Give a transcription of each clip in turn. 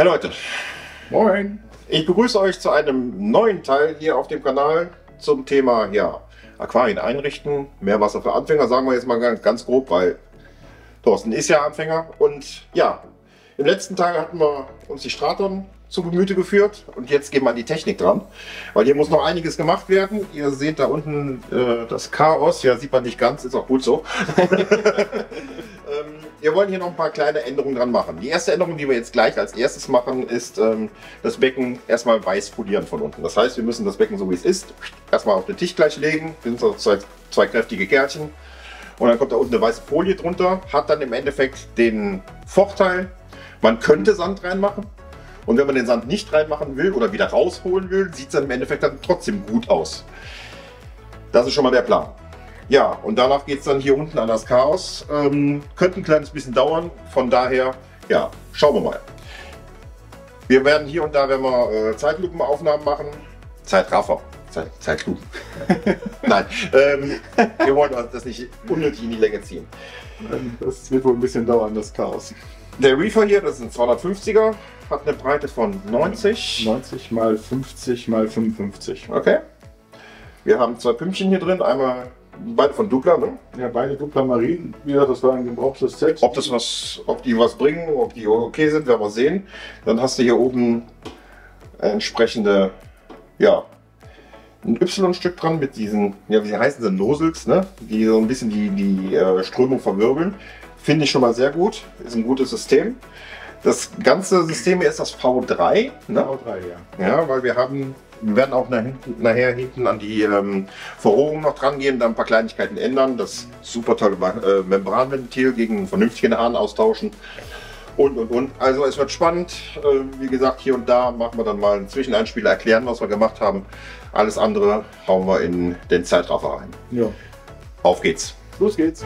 Hi Leute, Moin. ich begrüße euch zu einem neuen Teil hier auf dem Kanal zum Thema ja, Aquarien einrichten, Meerwasser für Anfänger, sagen wir jetzt mal ganz, ganz grob, weil Thorsten ist ja Anfänger. Und ja, im letzten Teil hatten wir uns die Straton zu Gemüte geführt und jetzt gehen wir an die Technik dran, weil hier muss noch einiges gemacht werden. Ihr seht da unten äh, das Chaos, ja sieht man nicht ganz, ist auch gut so. ähm, wir wollen hier noch ein paar kleine Änderungen dran machen. Die erste Änderung, die wir jetzt gleich als erstes machen, ist ähm, das Becken erstmal weiß polieren von unten. Das heißt, wir müssen das Becken so wie es ist erstmal auf den Tisch gleich legen. Das sind so zwei, zwei kräftige Kärtchen. Und dann kommt da unten eine weiße Folie drunter. Hat dann im Endeffekt den Vorteil, man könnte Sand reinmachen. Und wenn man den Sand nicht reinmachen will oder wieder rausholen will, sieht es dann im Endeffekt dann trotzdem gut aus. Das ist schon mal der Plan. Ja, und danach geht es dann hier unten an das Chaos. Ähm, könnte ein kleines bisschen dauern, von daher, ja, schauen wir mal. Wir werden hier und da, wenn wir äh, Zeitlupenaufnahmen machen, Zeitraffer, Zeit, Zeitlupen. Nein, ähm, wir wollen das nicht unnötig in die Länge ziehen. Das wird wohl ein bisschen dauern, das Chaos. Der Reefer hier, das ist ein 250er, hat eine Breite von 90. 90 mal 50 mal 55. Okay. Wir haben zwei Pünktchen hier drin, einmal beide von Dupla, ne? Ja, beide Dupla Marien. Wie gesagt, das war ein gebrauchtes Set. Ob das was, ob die was bringen, ob die okay sind, werden wir sehen. Dann hast du hier oben entsprechende, ja, ein Y-Stück dran mit diesen, ja, wie heißen sie, Nosels, ne? Die so ein bisschen die, die äh, Strömung verwirbeln. Finde ich schon mal sehr gut. Ist ein gutes System. Das ganze System hier ist das V3, ne? V3, ja. Ja, weil wir haben, wir werden auch nach hinten, nachher hinten an die ähm, Verrohrung noch dran gehen, da ein paar Kleinigkeiten ändern. Das super tolle äh, Membranventil gegen einen vernünftigen Hahn austauschen. Und, und, und. Also es wird spannend. Äh, wie gesagt, hier und da machen wir dann mal einen Zwischeneinspieler, erklären, was wir gemacht haben. Alles andere hauen wir in den Zeitraffer rein. Ja. Auf geht's. Los geht's.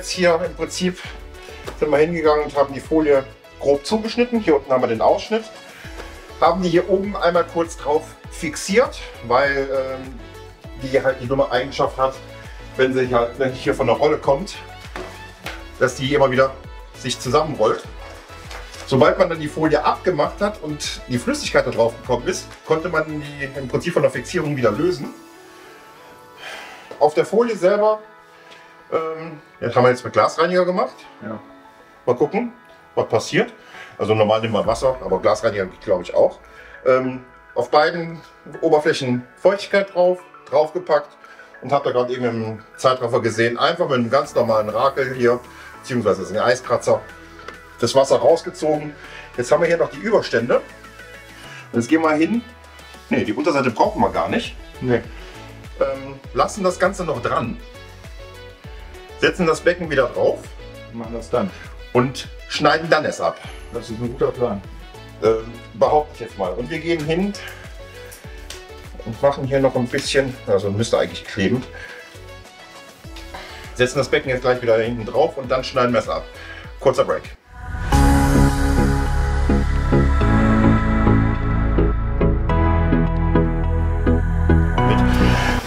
Jetzt hier im Prinzip, sind wir hingegangen und haben die Folie grob zugeschnitten. Hier unten haben wir den Ausschnitt. Haben die hier oben einmal kurz drauf fixiert, weil ähm, die halt die dumme Eigenschaft hat, wenn sie halt, wenn hier von der Rolle kommt, dass die immer wieder sich zusammenrollt. Sobald man dann die Folie abgemacht hat und die Flüssigkeit da drauf gekommen ist, konnte man die im Prinzip von der Fixierung wieder lösen. Auf der Folie selber ähm, das haben wir jetzt mit Glasreiniger gemacht. Ja. Mal gucken, was passiert. Also normal nehmen wir Wasser, aber Glasreiniger geht glaube ich auch. Ähm, auf beiden Oberflächen Feuchtigkeit drauf, draufgepackt und habt da gerade eben im Zeitraffer gesehen, einfach mit einem ganz normalen Rakel hier, beziehungsweise das ist ein Eiskratzer, das Wasser rausgezogen. Jetzt haben wir hier noch die Überstände. Jetzt gehen wir hin. Ne, die Unterseite brauchen wir gar nicht. Nee. Ähm, lassen das Ganze noch dran. Setzen das Becken wieder drauf machen das dann. und schneiden dann es ab. Das ist ein guter Plan. Ähm, behaupte ich jetzt mal. Und wir gehen hin und machen hier noch ein bisschen, also müsste eigentlich kleben. Setzen das Becken jetzt gleich wieder hinten drauf und dann schneiden wir es ab. Kurzer Break.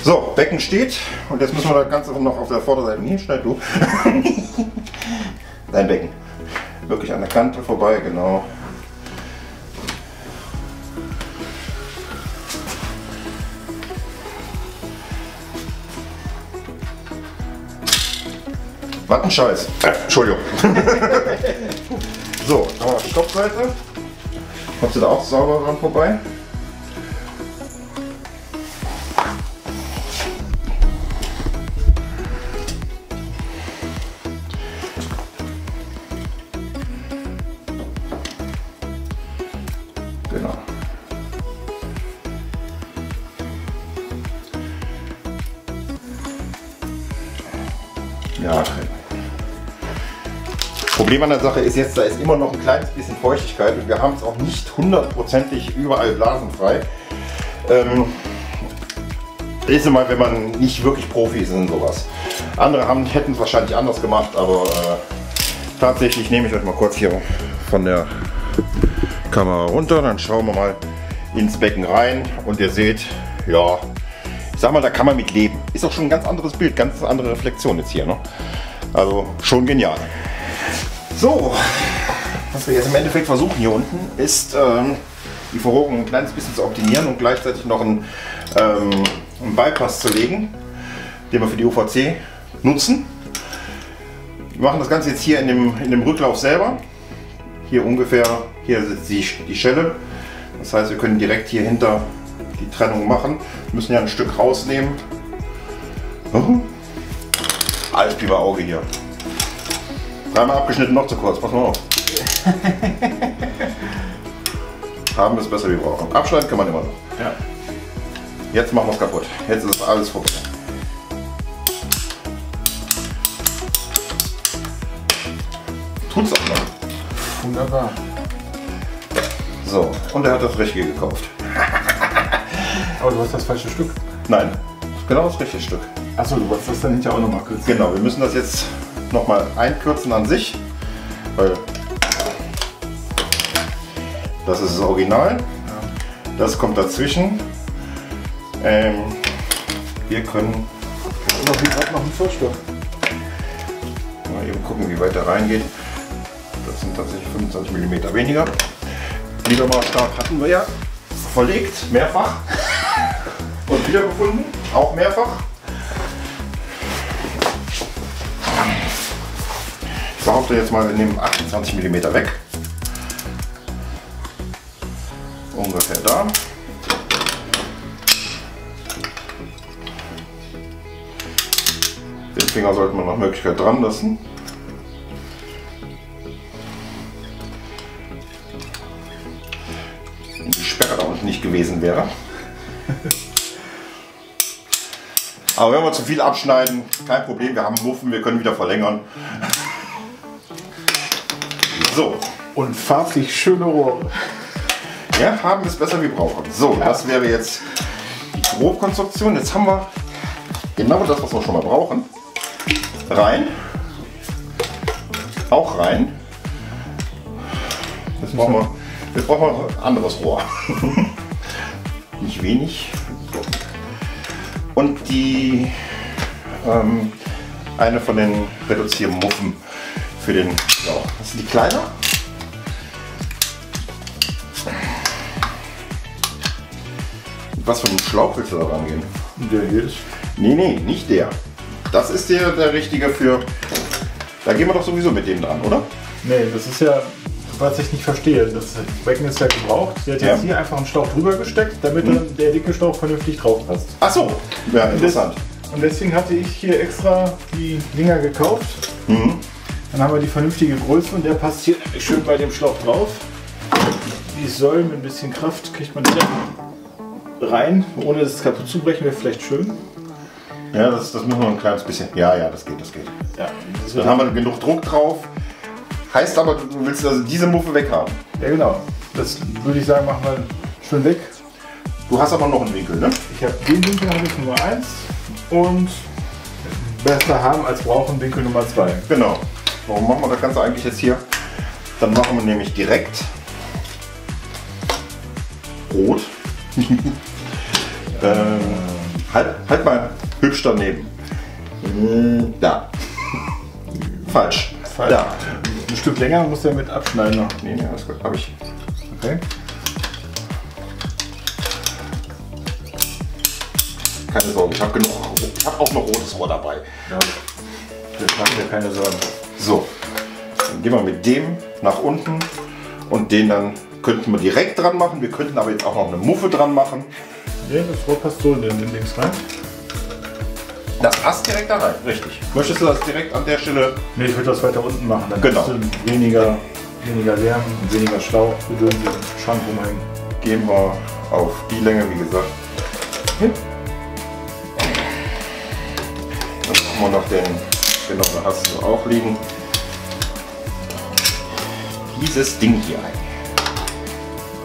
So, Becken steht und jetzt müssen wir das Ganze noch auf der Vorderseite hinschneiden. Du. Dein Becken. Wirklich an der Kante vorbei, genau. Was ein Scheiß. Äh, Entschuldigung. so, aber die Kopfseite. Kommst du da auch sauber dran vorbei? Problem an der Sache ist jetzt, da ist immer noch ein kleines bisschen Feuchtigkeit und wir haben es auch nicht hundertprozentig überall blasenfrei. Ähm, ist immer, wenn man nicht wirklich Profi ist in sowas. Andere hätten es wahrscheinlich anders gemacht, aber äh, tatsächlich nehme ich euch mal kurz hier von der Kamera runter, dann schauen wir mal ins Becken rein und ihr seht, ja, ich sag mal, da kann man mit leben. Ist auch schon ein ganz anderes Bild, ganz andere Reflexion jetzt hier. Ne? Also schon genial. So, was wir jetzt im Endeffekt versuchen hier unten ist ähm, die Verrohrung ein kleines bisschen zu optimieren und gleichzeitig noch einen, ähm, einen Bypass zu legen, den wir für die UVC nutzen. Wir machen das Ganze jetzt hier in dem, in dem Rücklauf selber. Hier ungefähr, hier sitzt die, die Schelle. Das heißt, wir können direkt hier hinter die Trennung machen. Wir müssen ja ein Stück rausnehmen. Alles wie Auge hier. Dreimal abgeschnitten, noch zu kurz. Pass mal auf. Haben ist besser wie brauchen. Abschneiden kann man immer noch. Ja. Jetzt machen wir es kaputt. Jetzt ist alles vorbei. Tut's auch noch. Wunderbar. So, und er hat das Richtige gekauft. Aber du hast das falsche Stück. Nein, genau das richtige Stück. Achso, du wolltest das dann hinterher auch nochmal kürzen. Genau, wir müssen das jetzt nochmal einkürzen an sich, weil das ist das Original. Das kommt dazwischen. Ähm, wir können noch, wie Zollstock. mal eben gucken, wie weit er reingeht. Das sind tatsächlich 25 mm weniger. Gliedermaßstab hatten wir ja verlegt, mehrfach. Und wiedergefunden, auch mehrfach. Behaupte jetzt mal, wir nehmen 28 mm weg. Ungefähr da. Den Finger sollte man nach Möglichkeit dran lassen. Wenn die Sperre da unten nicht gewesen wäre. Aber wenn wir zu viel abschneiden, kein Problem, wir haben Muffen, wir können wieder verlängern. So, Und farblich schöne Rohre. ja, haben ist besser wie brauchen. So, das wäre jetzt die Grobkonstruktion. Jetzt haben wir genau das, was wir schon mal brauchen. Rein. Auch rein. Jetzt brauchen wir, jetzt brauchen wir ein anderes Rohr. Nicht wenig. Und die ähm, eine von den Reduziermuffen für den. Ja, das sind die kleiner. Was für einen Schlauch willst du da rangehen? Der hier ist. Nee, nee, nicht der. Das ist der, der richtige für. Da gehen wir doch sowieso mit dem dran, oder? Nee, das ist ja, was ich nicht verstehe. Das Becken ist ja gebraucht. Sie hat jetzt Ja. Mhm. hier einfach einen Schlauch drüber gesteckt, damit dann der dicke Schlauch vernünftig drauf passt. Ach so. Ja, interessant. Und deswegen hatte ich hier extra die Dinger gekauft. Mhm. Dann haben wir die vernünftige Größe und der passt hier schön bei dem Schlauch drauf. Wie es soll, mit ein bisschen Kraft kriegt man hier rein, ohne es kaputt zu brechen, wäre vielleicht schön. Ja, das, das müssen wir ein kleines bisschen. Ja, ja, das geht, das geht. Ja, das Dann haben wir genug Druck drauf. Heißt aber, du willst also diese Muffe weghaben. ja genau. Das würde ich sagen, machen wir schön weg. Du hast aber noch einen Winkel, ne? Ich habe den Winkel habe ich Nummer 1 und besser haben als brauchen Winkel Nummer 2. Genau. Warum machen wir das Ganze eigentlich jetzt hier? Dann machen wir nämlich direkt rot. ähm, halt, halt mal hübsch daneben. Hm, Da. Falsch. Falsch. Da. Ein Stück länger muss der mit abschneiden noch. Nee, nee, alles gut. Hab ich. Okay. Keine Sorge, ich habe genug. Ich habe auch noch rotes Rohr dabei. Ja. Das macht mir keine Sorgen. So, dann gehen wir mit dem nach unten und den dann könnten wir direkt dran machen. Wir könnten aber jetzt auch noch eine Muffe dran machen. Nee, das Rohr passt so in den, den Dings rein. Das passt direkt da rein, richtig. Möchtest du das direkt an der Stelle? Nee, ich würde das weiter unten machen. Dann Genau. weniger, weniger Lärm und weniger Schlauch, Gedöns im Schrank rumhängen. gehen wir auf die Länge, wie gesagt. Hin. Dann machen wir noch den, genau, da hast du auch liegen. Dieses Ding hier.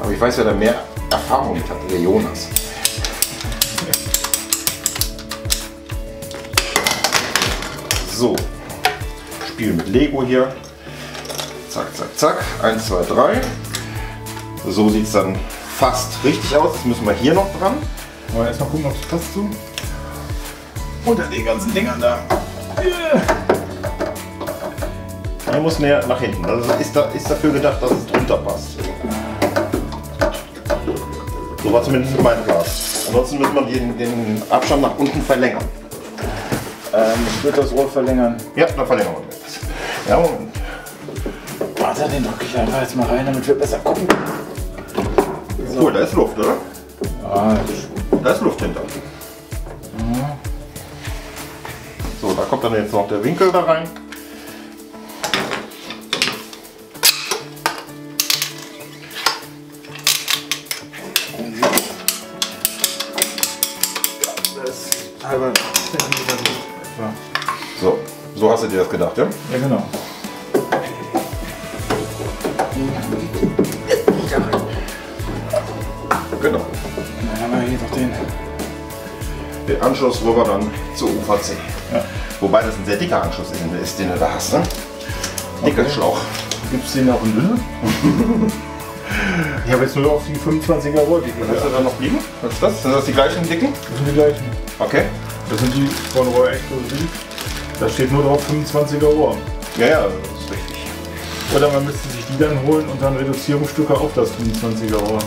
Aber ich weiß, wer da mehr Erfahrung mit hat, der Jonas. So, Spiel mit Lego hier. Zack, zack, zack. 1, 2, 3. So sieht es dann fast richtig aus. Jetzt müssen wir hier noch dran. Aber erstmal gucken, ob es passt so. Unter den ganzen Dingern da. Hier muss mehr nach hinten. Also ist, da, ist dafür gedacht, dass es drunter passt. So war zumindest mein Glas. Ansonsten müssen wir den, den Abstand nach unten verlängern. Ähm, ich würde das Rohr verlängern. Ja, dann verlängern wir das. Ja, Moment. Warte, den drücke ich einfach jetzt mal rein, damit wir besser gucken. Cool, da ist Luft, oder? Ah, das gut. Da ist Luft hinter. Kommt dann jetzt noch der Winkel da rein. So, so hast du dir das gedacht, ja? Ja, genau. Genau. Dann haben wir hier noch den. Den Anschluss rüber dann zur UVC. Wobei das ein sehr dicker Anschluss ist, den du da hast, ne? Dicker Okay. Schlauch. Gibt es den auch in dünner? ich habe jetzt nur auf die 25er Rohr Was hast du da noch liegen? Was ist das? Sind das die gleichen dicken? Das sind die gleichen. Okay. Das sind die von Rohr exklusiv. Da steht nur drauf 25er Rohr. Ja, ja, das ist richtig. Oder man müsste sich die dann holen und dann Reduzierungsstücke auf das 25er Rohr.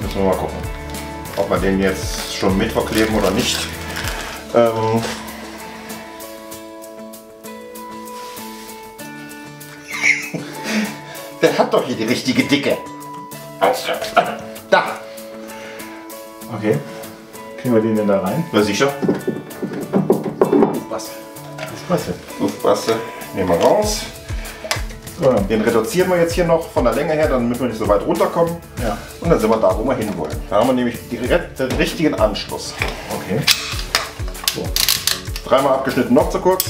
Müssen wir mal gucken. Ob wir den jetzt schon mit verkleben oder nicht. Ähm Der hat doch hier die richtige Dicke. Da. Okay. Kriegen wir den denn da rein? Na sicher. Passt ja. Luftmasse nehmen wir raus. So, Den reduzieren wir jetzt hier noch von der Länge her, dann müssen wir nicht so weit runterkommen. ja. Und dann sind wir da, wo wir hinwollen. Da haben wir nämlich direkt den richtigen Anschluss. Okay. Dreimal abgeschnitten, noch zu kurz.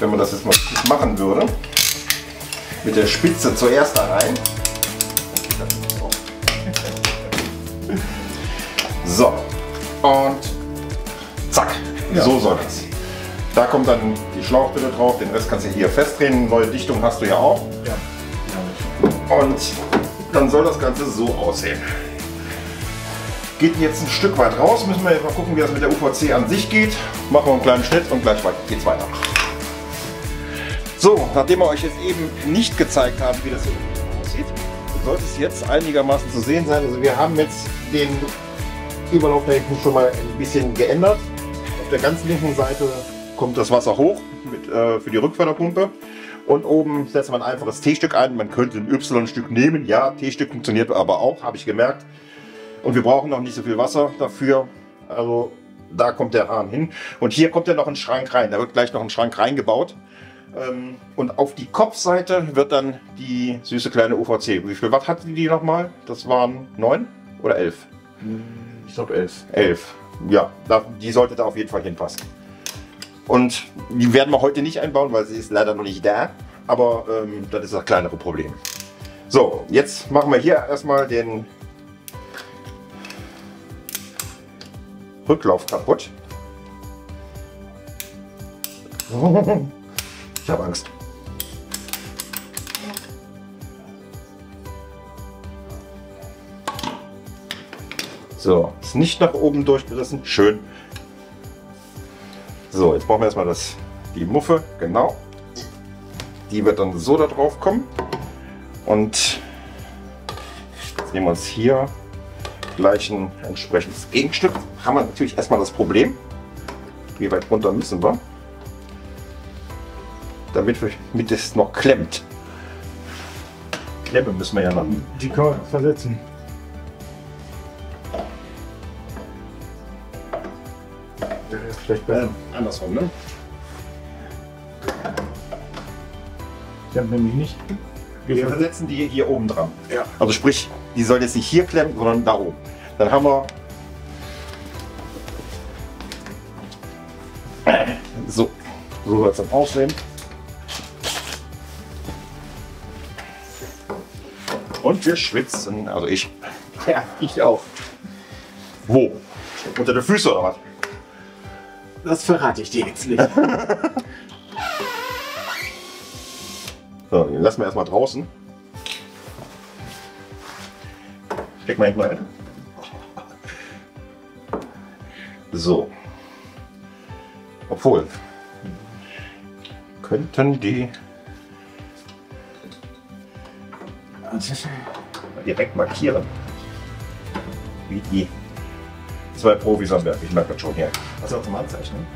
Wenn man das jetzt mal machen würde, mit der Spitze zuerst da rein. So, und zack, Ja. so soll das. Da kommt dann die Schlauchbülle drauf, den Rest kannst du hier festdrehen. Neue Dichtung hast du ja auch. Ja. Und dann soll das Ganze so aussehen. Geht jetzt ein Stück weit raus, müssen wir jetzt mal gucken, wie das mit der UVC an sich geht. Machen wir einen kleinen Schnitt und gleich weit- geht's weiter. So, nachdem wir euch jetzt eben nicht gezeigt haben, wie das hier aussieht, sollte es jetzt einigermaßen zu sehen sein. Also wir haben jetzt den Überlauf da hinten schon mal ein bisschen geändert. Auf der ganz linken Seite kommt das Wasser hoch mit, äh, für die Rückförderpumpe. Und oben setzt man ein einfaches T-Stück ein. Man könnte ein Y-Stück nehmen. Ja, T-Stück funktioniert aber auch, habe ich gemerkt. Und wir brauchen noch nicht so viel Wasser dafür. Also da kommt der Hahn hin. Und hier kommt ja noch ein Schrank rein. Da wird gleich noch ein Schrank reingebaut. Ähm, Und auf die Kopfseite wird dann die süße kleine UVC. Wie viel Watt hatte die nochmal? Das waren neun oder elf? Ich glaube 11. 11. Ja, die sollte da auf jeden Fall hinpassen. Und die werden wir heute nicht einbauen, weil sie ist leider noch nicht da. Aber ähm, das ist das kleinere Problem. So, jetzt machen wir hier erstmal den Rücklauf kaputt. Ich habe Angst. So, ist nicht nach oben durchgerissen. Schön. So, jetzt brauchen wir erstmal das, die Muffe. Genau. Die wird dann so da drauf kommen. Und jetzt nehmen wir uns hier gleich ein entsprechendes Gegenstück. Haben wir natürlich erstmal das Problem. Wie weit runter müssen wir? Damit, wir, damit es noch klemmt. Klemme müssen wir ja noch. Die kann man versetzen. Vielleicht besser. Andersrum, ne? Klemmt nämlich nicht. Wir versetzen die hier oben dran. Ja. Also sprich, die soll jetzt nicht hier klemmen, sondern da oben. Dann haben wir so, so soll es dann aussehen. Und wir schwitzen, also ich. Ja, ich auch. Wo? Unter der Füße oder was? Das verrate ich dir jetzt nicht. So, den lassen wir erstmal draußen. Steck mal hinten rein. So. Obwohl. Könnten die direkt markieren. Wie die zwei Profis am Werk. Ich merke das schon hier. Hast du auch zum Anzeichnen?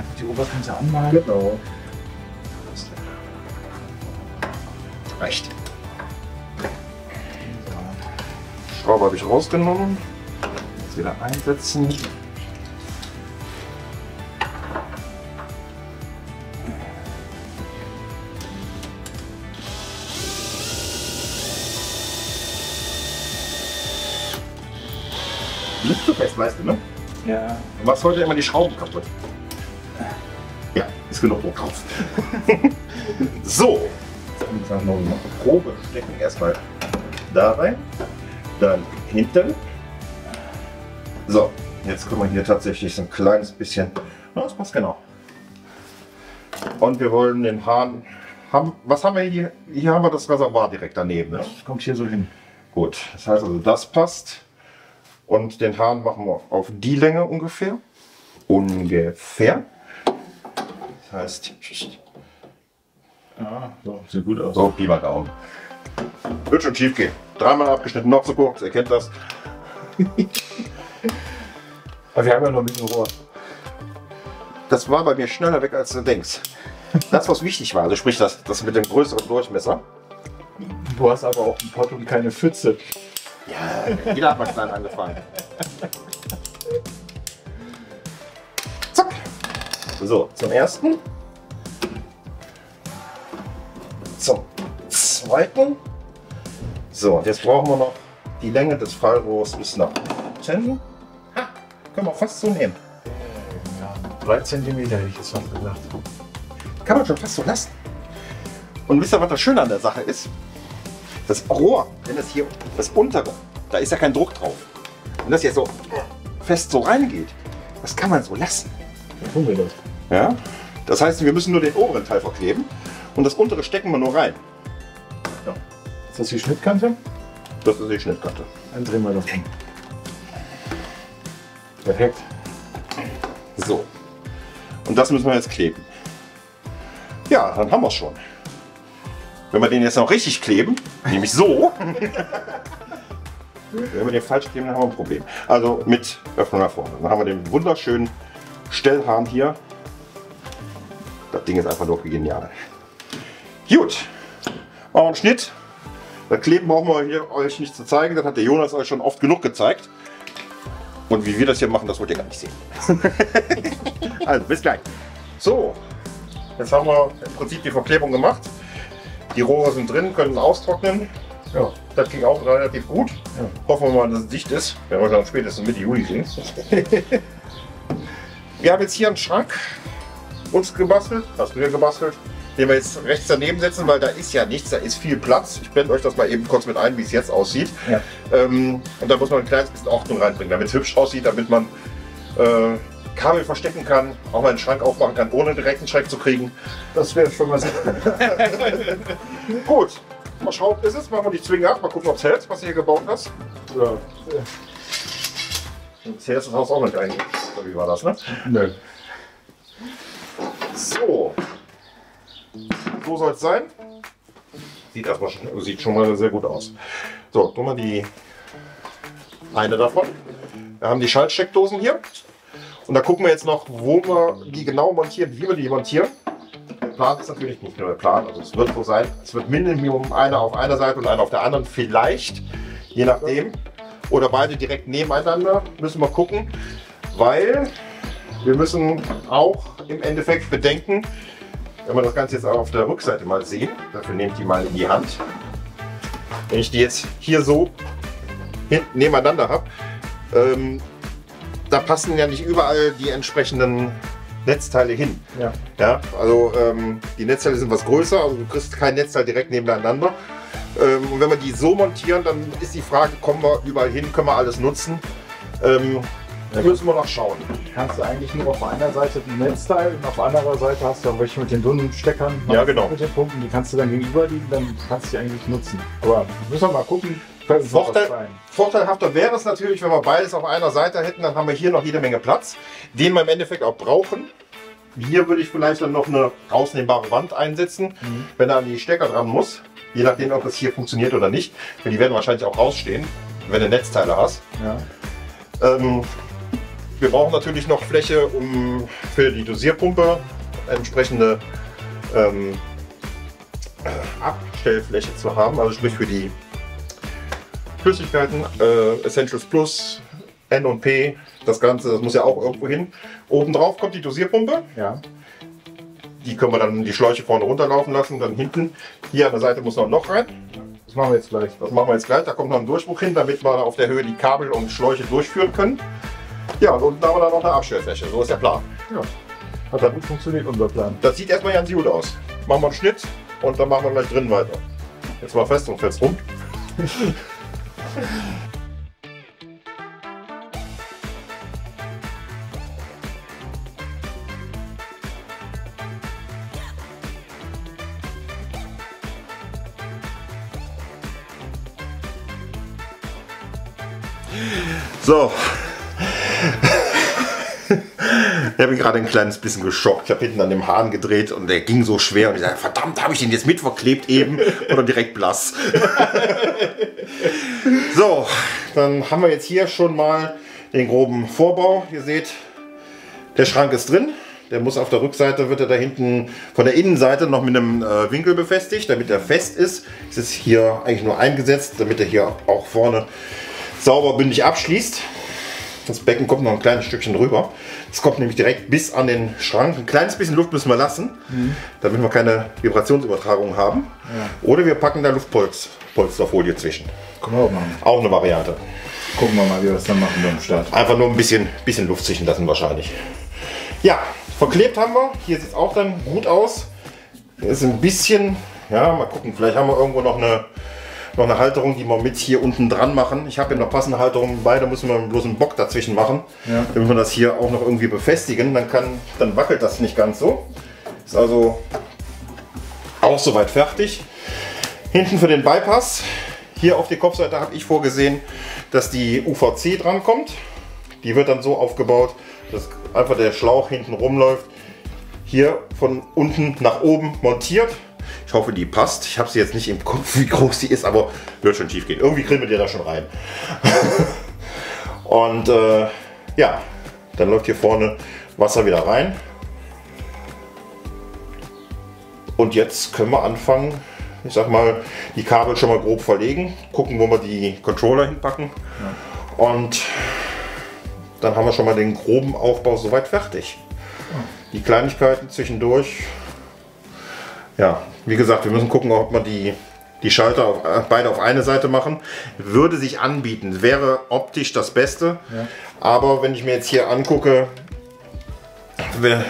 Einfach die Oberkante anmalen. Genau. Reicht. Schraube habe ich rausgenommen. Jetzt wieder einsetzen. Nicht zu fest, weißt du, ne? Ja. Du machst heute immer die Schrauben kaputt. Genug Druck drauf. so. Dann noch eine Probe stecken erstmal da rein. Dann hinten. So, jetzt können wir hier tatsächlich so ein kleines bisschen. Na, das passt genau. Und wir wollen den Hahn. Haben, was haben wir hier? Hier haben wir das Reservoir direkt daneben. Ne? Das kommt hier so hin. Gut, das heißt also, das passt. Und den Hahn machen wir auf die Länge ungefähr. Ungefähr. Das heißt, Ja, so, sieht gut aus. so, Pi mal Daumen. Wird schon schief gehen. Dreimal abgeschnitten, noch zu kurz, ihr kennt das. Aber wir haben ja noch ein bisschen Rohr. Das war bei mir schneller weg, als du denkst. Das, was wichtig war, also sprich das, das mit dem größeren Durchmesser. Du hast aber auch einen Pott und keine Pfütze. Ja, jeder hat mal klein angefangen. So, zum ersten. Zum zweiten. So, und jetzt brauchen wir noch die Länge des Fallrohrs bis nach unten. Ha, können wir fast so nehmen. Ja, 3 cm hätte ich jetzt fast gesagt. Kann man schon fast so lassen. Und wisst ihr, was das Schöne an der Sache ist? Das Rohr, wenn das hier, das untere, da ist ja kein Druck drauf. Wenn das jetzt so fest so reingeht, das kann man so lassen. Tun wir das. Ja? Das heißt, wir müssen nur den oberen Teil verkleben und das untere stecken wir nur rein. Ist das die Schnittkante? Das ist die Schnittkante. Dann drehen wir das um. Perfekt. So. Und das müssen wir jetzt kleben. Ja, dann haben wir es schon. Wenn wir den jetzt noch richtig kleben, nämlich so, wenn wir den falsch kleben, dann haben wir ein Problem. Also mit Öffnung nach vorne. Dann haben wir den wunderschönen Stellhahn hier. Das Ding ist einfach nur genial. Gut, machen wir einen Schnitt. Das Kleben brauchen wir hier euch nicht zu zeigen. Das hat der Jonas euch schon oft genug gezeigt. Und wie wir das hier machen, das wollt ihr gar nicht sehen. also, bis gleich. So, jetzt haben wir im Prinzip die Verklebung gemacht. Die Rohre sind drin, können austrocknen. Ja. Das ging auch relativ gut. Ja. Hoffen wir mal, dass es dicht ist. Werden wir dann spätestens Mitte Juli sehen. wir haben jetzt hier einen Schrank uns gebastelt. Hast du dir gebastelt? Den wir jetzt rechts daneben setzen, weil da ist ja nichts, da ist viel Platz. Ich blende euch das mal eben kurz mit ein, wie es jetzt aussieht. Ja. Ähm, und da muss man ein kleines bisschen Ordnung reinbringen, damit es hübsch aussieht, damit man äh, Kabel verstecken kann, auch mal einen Schrank aufmachen kann, ohne direkt einen Schreck zu kriegen. Das wäre schon was. Gut, verschraubt ist es, machen wir die Zwinge ab, mal gucken, ob es hält, was du hier gebaut hast. Ja. Bisher ist das Haus auch nicht eigentlich. Wie war das, ne? Nö. So. So soll es sein. Sieht erstmal schon, sieht schon mal sehr gut aus. So, tun wir die eine davon. Wir haben die Schaltsteckdosen hier. Und da gucken wir jetzt noch, wo wir die genau montieren, wie wir die montieren. Plan ist natürlich nicht nur der Plan, also es wird so sein, es wird Minimum einer auf einer Seite und einer auf der anderen, vielleicht, je nachdem. Oder beide direkt nebeneinander, müssen wir gucken, weil wir müssen auch im Endeffekt bedenken, wenn wir das Ganze jetzt auch auf der Rückseite mal sehen, dafür nehme ich die mal in die Hand. Wenn ich die jetzt hier so hinten nebeneinander habe, ähm, da passen ja nicht überall die entsprechenden Netzteile hin. Ja. Ja, also ähm, die Netzteile sind was größer, also du kriegst kein Netzteil direkt nebeneinander. Ähm, und wenn wir die so montieren, dann ist die Frage, kommen wir überall hin, können wir alles nutzen? Ähm, da müssen wir noch schauen. Kannst du eigentlich nur auf einer Seite ein Netzteil und auf anderer Seite hast du auch welche mit den dünnen Steckern. Ja, genau. Mit den Punkten, die kannst du dann gegenüberliegen, dann kannst du die eigentlich nutzen. Aber müssen wir mal gucken. Vorteil, vorteilhafter wäre es natürlich, wenn wir beides auf einer Seite hätten, dann haben wir hier noch jede Menge Platz, den wir im Endeffekt auch brauchen. Hier würde ich vielleicht dann noch eine rausnehmbare Wand einsetzen, Mhm. wenn er an die Stecker dran muss. Je nachdem, ob das hier funktioniert oder nicht. Denn die werden wahrscheinlich auch rausstehen, wenn du Netzteile hast. Ja. Ähm, wir brauchen natürlich noch Fläche, um für die Dosierpumpe entsprechende ähm, äh, Abstellfläche zu haben, also sprich für die Flüssigkeiten, äh, Essentials Plus, N und P, das Ganze, das muss ja auch irgendwo hin. Oben drauf kommt die Dosierpumpe, ja. die können wir dann die Schläuche vorne runterlaufen lassen, dann hinten, hier an der Seite muss noch ein Loch rein. Das machen wir jetzt gleich. Das machen wir jetzt gleich. Da kommt noch ein Durchbruch hin, damit wir auf der Höhe die Kabel und Schläuche durchführen können. Ja, und unten haben wir dann noch eine Abstellfläche. So ist der Plan. Ja. Hat ja gut funktioniert, unser Plan. Das sieht erstmal ganz gut aus. Machen wir einen Schnitt und dann machen wir gleich drin weiter. Jetzt mal fest und fest rum. So. Ich habe ihn gerade ein kleines bisschen geschockt. Ich habe hinten an dem Hahn gedreht und der ging so schwer. Und ich dachte, verdammt, habe ich den jetzt mit verklebt eben oder direkt blass? so, dann haben wir jetzt hier schon mal den groben Vorbau. Ihr seht, der Schrank ist drin. Der muss auf der Rückseite, wird er da hinten von der Innenseite noch mit einem äh, Winkel befestigt, damit er fest ist. Es ist hier eigentlich nur eingesetzt, damit er hier auch vorne sauber bündig abschließt. Das Becken kommt noch ein kleines Stückchen drüber. Es kommt nämlich direkt bis an den Schrank. Ein kleines bisschen Luft müssen wir lassen, damit wir keine Vibrationsübertragung haben. Oder wir packen da Luftpolsterfolie zwischen. Können wir auch machen. Auch eine Variante. Gucken wir mal, wie wir das dann machen beim Start. Einfach nur ein bisschen, bisschen Luft zwischen lassen wahrscheinlich. Ja, verklebt haben wir. Hier sieht es auch dann gut aus. Ist ein bisschen, ja, mal gucken. Vielleicht haben wir irgendwo noch eine, noch eine Halterung, die wir mit hier unten dran machen. Ich habe hier noch passende Halterungen bei, da müssen wir bloß einen Bock dazwischen machen. Ja. Damit wir das hier auch noch irgendwie befestigen. Dann, kann, dann wackelt das nicht ganz so. Ist also auch soweit fertig. Hinten für den Bypass. Hier auf die Kopfseite habe ich vorgesehen, dass die UVC dran kommt. Die wird dann so aufgebaut, dass einfach der Schlauch hinten rumläuft. Hier von unten nach oben montiert. Ich hoffe, die passt. Ich habe sie jetzt nicht im Kopf, wie groß sie ist, aber wird schon schief gehen. Irgendwie kriegen wir die da schon rein. Und äh, ja, dann läuft hier vorne Wasser wieder rein. Und jetzt können wir anfangen, ich sag mal, die Kabel schon mal grob verlegen, gucken, wo wir die Controller hinpacken. Und dann haben wir schon mal den groben Aufbau soweit fertig. Die Kleinigkeiten zwischendurch. Ja, wie gesagt, wir müssen gucken, ob wir die, die Schalter auf, äh, beide auf eine Seite machen. Würde sich anbieten, wäre optisch das Beste. Ja. Aber wenn ich mir jetzt hier angucke,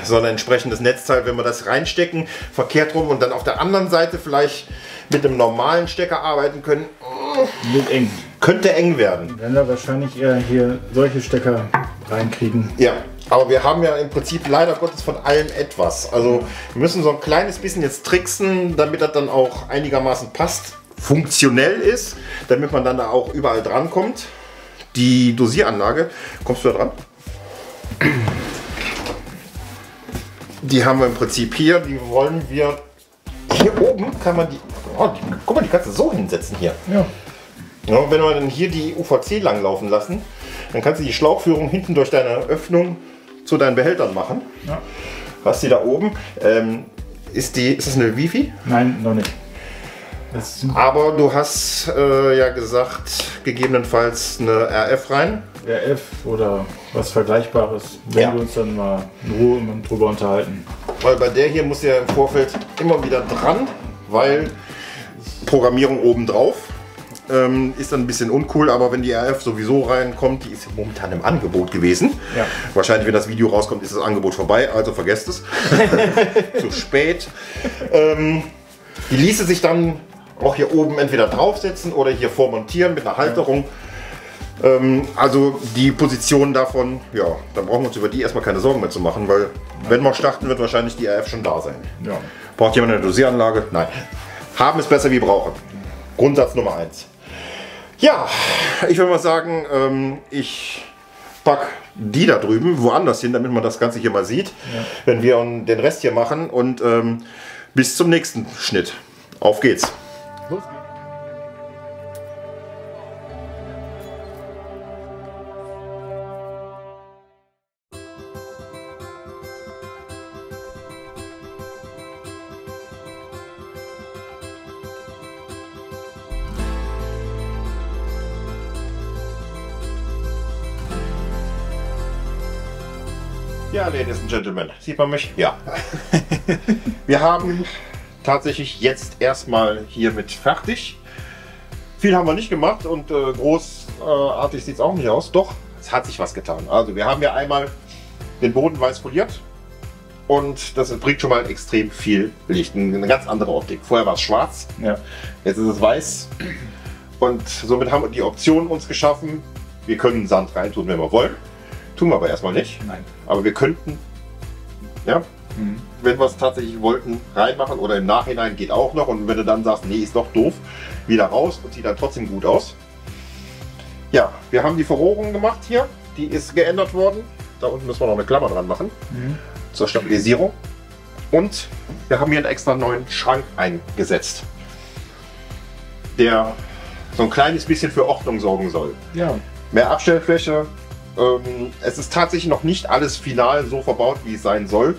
so ein entsprechendes Netzteil, wenn wir das reinstecken, verkehrt rum und dann auf der anderen Seite vielleicht mit einem normalen Stecker arbeiten können, Wird eng. könnte eng werden. Wenn wir wahrscheinlich eher hier solche Stecker reinkriegen. Ja, aber wir haben ja im Prinzip leider Gottes von allem etwas. Also wir müssen so ein kleines bisschen jetzt tricksen, damit das dann auch einigermaßen passt, funktionell ist, damit man dann da auch überall dran kommt. Die Dosieranlage, kommst du da dran? Die haben wir im Prinzip hier, die wollen wir hier oben kann man die, oh, die guck mal, die kannst du so hinsetzen hier. Ja. Ja, wenn wir dann hier die UVC langlaufen lassen, dann kannst du die Schlauchführung hinten durch deine Öffnung zu deinen Behältern machen. Ja. Hast die da oben. Ähm, ist die, ist das eine Wifi? Nein, noch nicht. Aber du hast äh, ja gesagt, gegebenenfalls eine RF rein. RF oder was Vergleichbares, wenn Ja. wir uns dann mal in Ruhe drüber unterhalten. Weil bei der hier muss ja im Vorfeld immer wieder dran, weil Programmierung obendrauf ähm, ist dann ein bisschen uncool, aber wenn die RF sowieso reinkommt, die ist ja momentan im Angebot gewesen. Ja. Wahrscheinlich, wenn das Video rauskommt, ist das Angebot vorbei, also vergesst es. Zu spät. Ähm, die ließe sich dann auch hier oben entweder draufsetzen oder hier vormontieren mit einer Halterung. Ähm, also die Position davon, ja, da brauchen wir uns über die erstmal keine Sorgen mehr zu machen, weil wenn wir starten, wird wahrscheinlich die RF schon da sein. Ja. Braucht jemand eine Dosieranlage? Nein. Haben ist besser wie brauchen. Grundsatz Nummer eins. Ja, ich würde mal sagen, ähm, ich pack die da drüben woanders hin, damit man das Ganze hier mal sieht, wenn wir den Rest hier machen und ähm, bis zum nächsten Schnitt. Auf geht's. Los geht's. Ja, Ladies and Gentlemen, sieht man mich? Ja. Wir haben tatsächlich jetzt erstmal hiermit fertig. Viel haben wir nicht gemacht und äh, großartig sieht es auch nicht aus. Doch, es hat sich was getan. Also wir haben ja einmal den Boden weiß poliert und das bringt schon mal extrem viel Licht. Eine ganz andere Optik. Vorher war es schwarz, Ja. jetzt ist es weiß und somit haben wir die Option uns geschaffen, wir können Sand reintun, wenn wir wollen. Tun wir aber erstmal nicht. Nein. Aber wir könnten, ja, wenn wir es tatsächlich wollten, reinmachen oder im Nachhinein geht auch noch. Und wenn du dann sagst, nee, ist doch doof, wieder raus und sieht dann trotzdem gut aus. Ja, wir haben die Verrohrung gemacht hier. Die ist geändert worden. Da unten müssen wir noch eine Klammer dran machen zur Stabilisierung. Und wir haben hier einen extra neuen Schrank eingesetzt, der so ein kleines bisschen für Ordnung sorgen soll Ja. mehr Abstellfläche. Ähm, es ist tatsächlich noch nicht alles final so verbaut, wie es sein soll,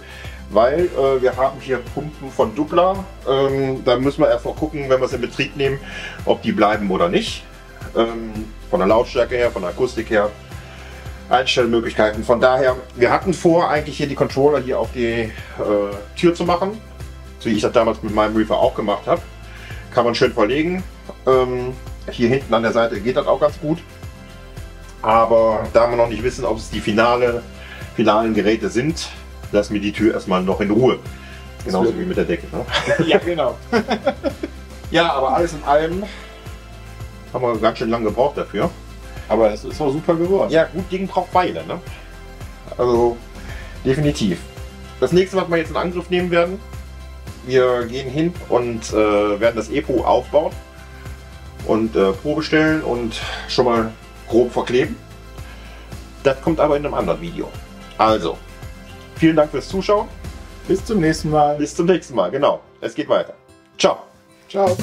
weil äh, wir haben hier Pumpen von Dupla. Ähm, da müssen wir erstmal gucken, wenn wir es in Betrieb nehmen, ob die bleiben oder nicht. Ähm, von der Lautstärke her, von der Akustik her, Einstellmöglichkeiten. Von daher, wir hatten vor, eigentlich hier die Controller hier auf die äh, Tür zu machen, so wie ich das damals mit meinem Reaper auch gemacht habe. Kann man schön verlegen. Ähm, hier hinten an der Seite geht das auch ganz gut. Aber da wir noch nicht wissen, ob es die finale, finalen Geräte sind, lassen wir die Tür erstmal noch in Ruhe. Genauso wie mit der Decke. Ne? Ja, genau. Ja, aber alles in allem haben wir ganz schön lange gebraucht dafür. Aber es ist auch super geworden. Ja, gut Ding braucht Weile. Ne? Also definitiv. Das nächste, was wir jetzt in Angriff nehmen werden, wir gehen hin und äh, werden das Epo aufbauen und äh, Probe stellen und schon mal grob verkleben. Das kommt aber in einem anderen Video. Also, vielen Dank fürs Zuschauen. Bis zum nächsten Mal. Bis zum nächsten Mal. Genau, es geht weiter. Ciao. Ciao.